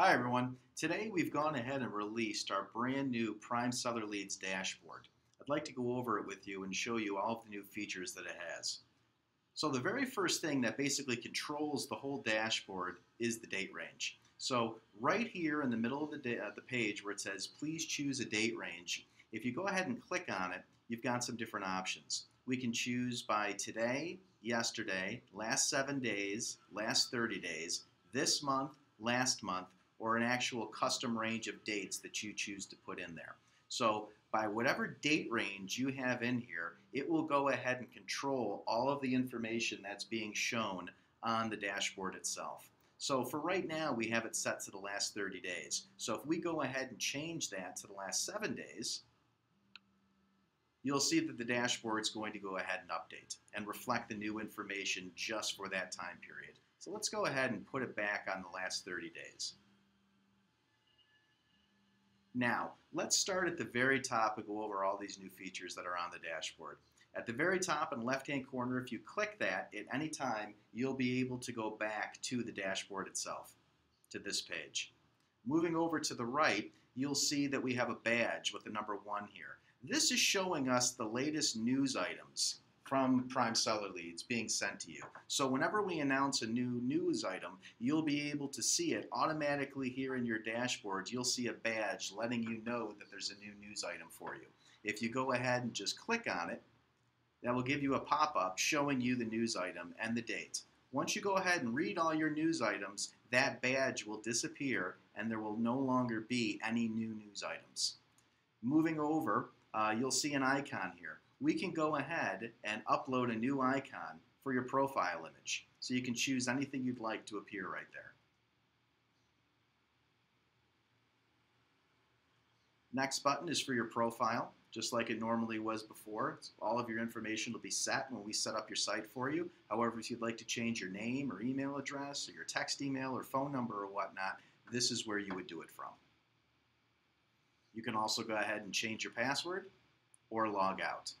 Hi everyone. Today we've gone ahead and released our brand new Prime Seller Leads dashboard. I'd like to go over it with you and show you all of the new features that it has. So the very first thing that basically controls the whole dashboard is the date range. So right here in the middle of the, uh, the page where it says please choose a date range, if you go ahead and click on it, you've got some different options. We can choose by today, yesterday, last seven days, last 30 days, this month, last month, or an actual custom range of dates that you choose to put in there. So by whatever date range you have in here, it will go ahead and control all of the information that's being shown on the dashboard itself. So for right now, we have it set to the last 30 days. So if we go ahead and change that to the last seven days, you'll see that the dashboard is going to go ahead and update and reflect the new information just for that time period. So let's go ahead and put it back on the last 30 days. Now, let's start at the very top and go over all these new features that are on the dashboard. At the very top and left-hand corner, if you click that at any time, you'll be able to go back to the dashboard itself, to this page. Moving over to the right, you'll see that we have a badge with the number one here. This is showing us the latest news items from Prime Seller Leads being sent to you. So whenever we announce a new news item, you'll be able to see it automatically here in your dashboard. You'll see a badge letting you know that there's a new news item for you. If you go ahead and just click on it, that will give you a pop-up showing you the news item and the date. Once you go ahead and read all your news items, that badge will disappear and there will no longer be any new news items. Moving over, uh, you'll see an icon here we can go ahead and upload a new icon for your profile image. So you can choose anything you'd like to appear right there. Next button is for your profile, just like it normally was before. All of your information will be set when we set up your site for you. However, if you'd like to change your name or email address or your text email or phone number or whatnot, this is where you would do it from. You can also go ahead and change your password or log out.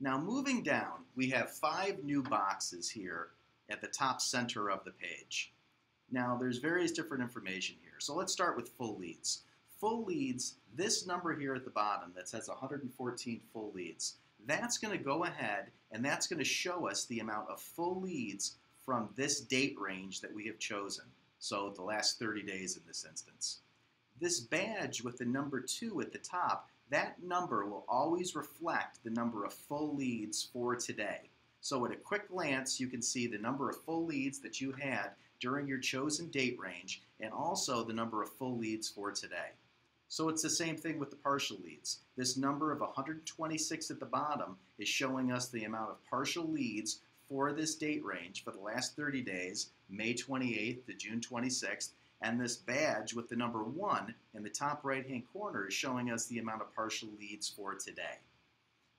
Now moving down, we have five new boxes here at the top center of the page. Now there's various different information here. So let's start with full leads. Full leads, this number here at the bottom that says 114 full leads, that's going to go ahead and that's going to show us the amount of full leads from this date range that we have chosen. So the last 30 days in this instance. This badge with the number 2 at the top that number will always reflect the number of full leads for today. So at a quick glance, you can see the number of full leads that you had during your chosen date range and also the number of full leads for today. So it's the same thing with the partial leads. This number of 126 at the bottom is showing us the amount of partial leads for this date range for the last 30 days, May 28th to June 26th, and this badge with the number one in the top right hand corner is showing us the amount of partial leads for today.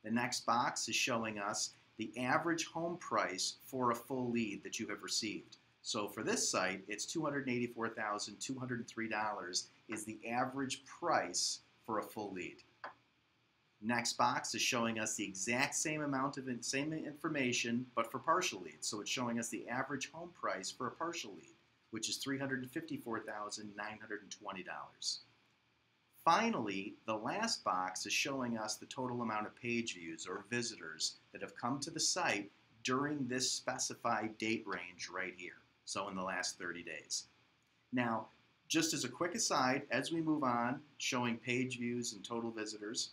The next box is showing us the average home price for a full lead that you have received. So for this site, it's $284,203 is the average price for a full lead. Next box is showing us the exact same amount of same information, but for partial leads. So it's showing us the average home price for a partial lead which is $354,920. Finally, the last box is showing us the total amount of page views or visitors that have come to the site during this specified date range right here, so in the last 30 days. Now, just as a quick aside, as we move on, showing page views and total visitors,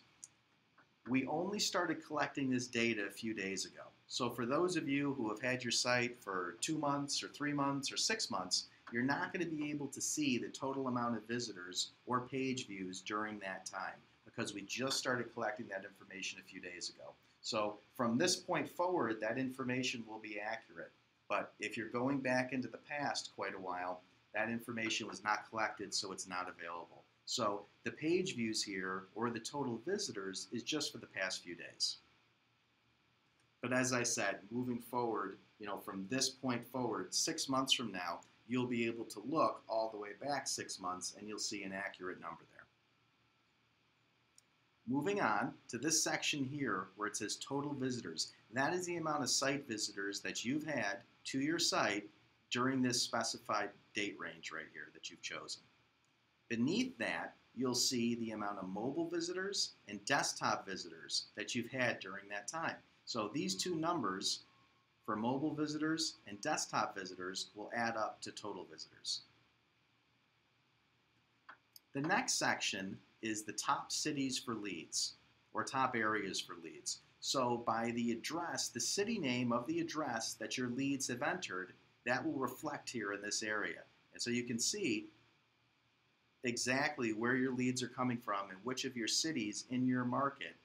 we only started collecting this data a few days ago. So for those of you who have had your site for two months or three months or six months, you're not going to be able to see the total amount of visitors or page views during that time because we just started collecting that information a few days ago. So from this point forward, that information will be accurate. But if you're going back into the past quite a while, that information was not collected, so it's not available. So the page views here, or the total visitors, is just for the past few days. But as I said, moving forward, you know, from this point forward, six months from now, you'll be able to look all the way back six months and you'll see an accurate number there. Moving on to this section here where it says total visitors. That is the amount of site visitors that you've had to your site during this specified date range right here that you've chosen. Beneath that, you'll see the amount of mobile visitors and desktop visitors that you've had during that time. So these two numbers for mobile visitors and desktop visitors will add up to total visitors. The next section is the top cities for leads or top areas for leads. So by the address, the city name of the address that your leads have entered, that will reflect here in this area. And so you can see exactly where your leads are coming from and which of your cities in your market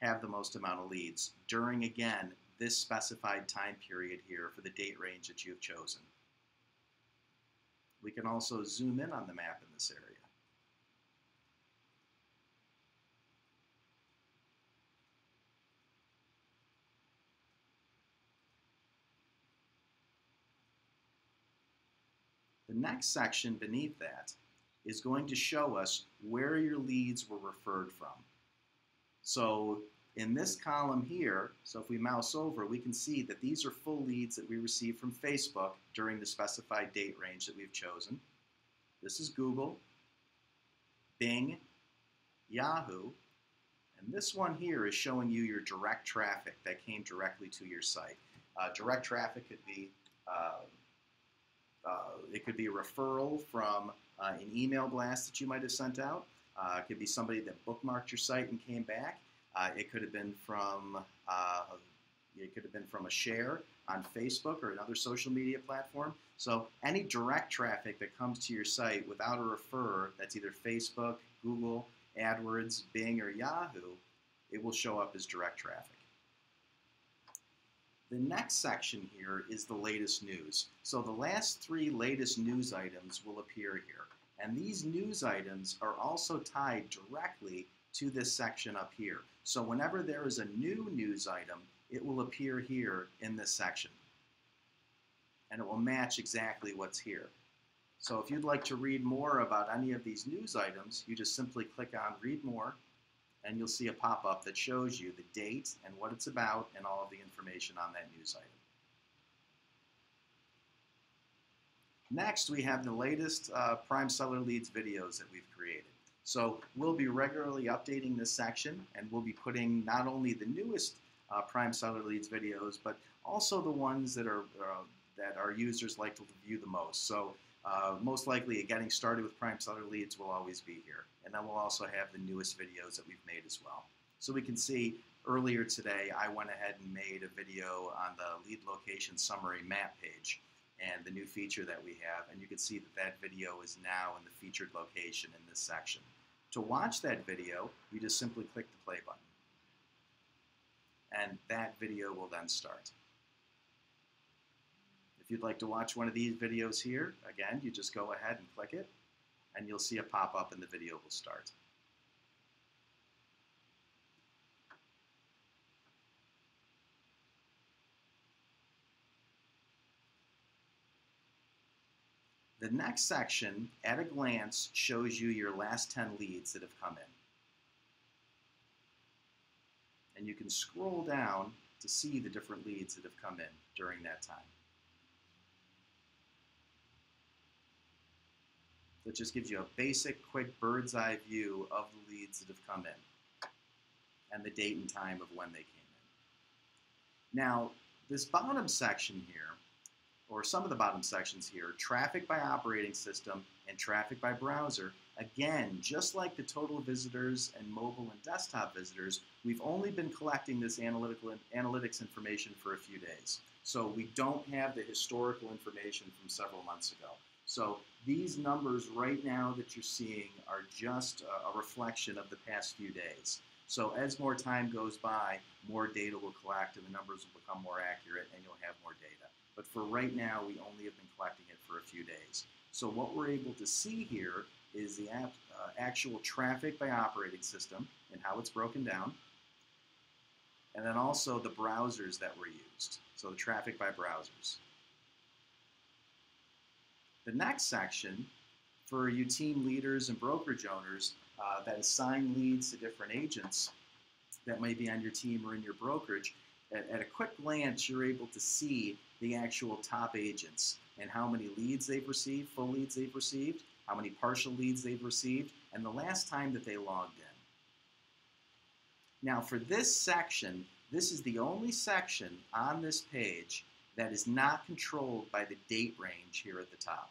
have the most amount of leads during, again, this specified time period here for the date range that you have chosen. We can also zoom in on the map in this area. The next section beneath that is going to show us where your leads were referred from. So in this column here, so if we mouse over, we can see that these are full leads that we received from Facebook during the specified date range that we've chosen. This is Google, Bing, Yahoo, and this one here is showing you your direct traffic that came directly to your site. Uh, direct traffic could be uh, uh, it could be a referral from uh, an email blast that you might have sent out. Uh, it could be somebody that bookmarked your site and came back. Uh, it could have been from uh, it could have been from a share on Facebook or another social media platform. So any direct traffic that comes to your site without a refer, that's either Facebook, Google, AdWords, Bing, or Yahoo, it will show up as direct traffic. The next section here is the latest news. So the last three latest news items will appear here. And these news items are also tied directly to this section up here. So whenever there is a new news item, it will appear here in this section. And it will match exactly what's here. So if you'd like to read more about any of these news items, you just simply click on Read More, and you'll see a pop-up that shows you the date and what it's about and all of the information on that news item. Next, we have the latest uh, Prime Seller Leads videos that we've created. So we'll be regularly updating this section and we'll be putting not only the newest uh, Prime Seller Leads videos, but also the ones that are uh, that our users like to view the most. So uh, most likely, getting started with Prime Seller Leads will always be here. And then we'll also have the newest videos that we've made as well. So we can see earlier today, I went ahead and made a video on the lead location summary map page and the new feature that we have. And you can see that that video is now in the featured location in this section. To watch that video, you just simply click the play button. And that video will then start. If you'd like to watch one of these videos here, again, you just go ahead and click it, and you'll see a pop-up and the video will start. The next section, at a glance, shows you your last 10 leads that have come in. And you can scroll down to see the different leads that have come in during that time. That just gives you a basic, quick bird's eye view of the leads that have come in and the date and time of when they came in. Now, this bottom section here or some of the bottom sections here, traffic by operating system and traffic by browser, again, just like the total visitors and mobile and desktop visitors, we've only been collecting this analytical analytics information for a few days. So we don't have the historical information from several months ago. So these numbers right now that you're seeing are just a reflection of the past few days. So as more time goes by, more data will collect and the numbers will become more accurate and you'll have more data. But for right now, we only have been collecting it for a few days. So what we're able to see here is the app, uh, actual traffic by operating system and how it's broken down. And then also the browsers that were used. So the traffic by browsers. The next section for you team leaders and brokerage owners uh, that assign leads to different agents that may be on your team or in your brokerage, at, at a quick glance, you're able to see the actual top agents and how many leads they've received, full leads they've received, how many partial leads they've received, and the last time that they logged in. Now for this section, this is the only section on this page that is not controlled by the date range here at the top.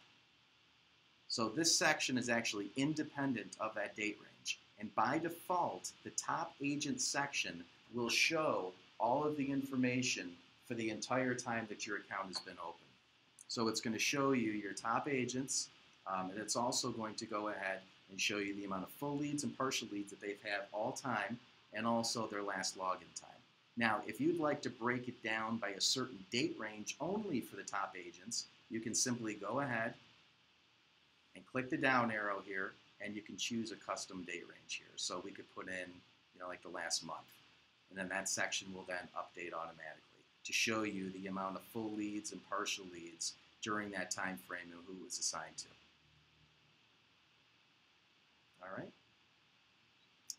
So this section is actually independent of that date range. And by default, the top agent section will show all of the information for the entire time that your account has been open. So it's going to show you your top agents, um, and it's also going to go ahead and show you the amount of full leads and partial leads that they've had all time, and also their last login time. Now, if you'd like to break it down by a certain date range only for the top agents, you can simply go ahead and click the down arrow here, and you can choose a custom date range here. So we could put in, you know, like the last month. And then that section will then update automatically to show you the amount of full leads and partial leads during that time frame and who it was assigned to. All right.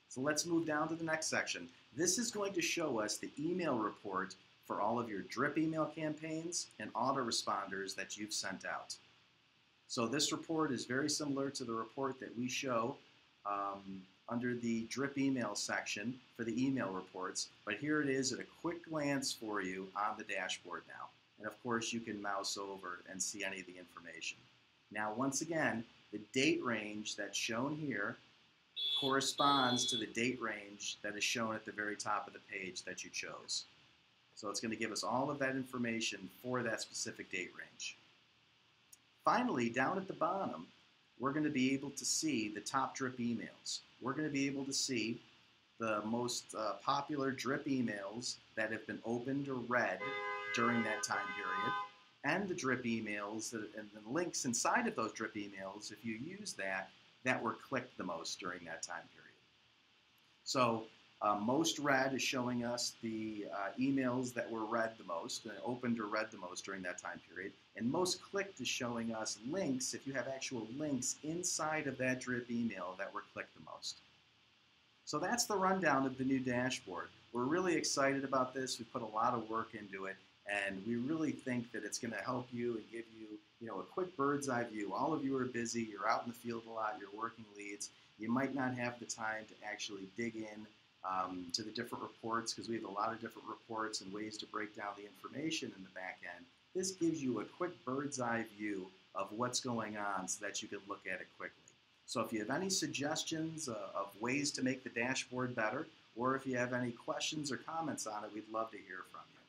So let's move down to the next section. This is going to show us the email report for all of your drip email campaigns and autoresponders that you've sent out. So this report is very similar to the report that we show um, under the drip email section for the email reports, but here it is at a quick glance for you on the dashboard now. And of course you can mouse over and see any of the information. Now once again, the date range that's shown here corresponds to the date range that is shown at the very top of the page that you chose. So it's going to give us all of that information for that specific date range. Finally, down at the bottom, we're going to be able to see the top drip emails. We're going to be able to see the most uh, popular drip emails that have been opened or read during that time period, and the drip emails that, and the links inside of those drip emails, if you use that, that were clicked the most during that time period. So uh, most read is showing us the uh, emails that were read the most, opened or read the most during that time period. And most clicked is showing us links, if you have actual links inside of that drip email that were clicked the most. So that's the rundown of the new dashboard. We're really excited about this. We put a lot of work into it, and we really think that it's going to help you and give you, you know, a quick bird's eye view. All of you are busy. You're out in the field a lot. You're working leads. You might not have the time to actually dig in um, to the different reports because we have a lot of different reports and ways to break down the information in the back end. This gives you a quick bird's eye view of what's going on so that you can look at it quickly. So if you have any suggestions uh, of ways to make the dashboard better, or if you have any questions or comments on it, we'd love to hear from you.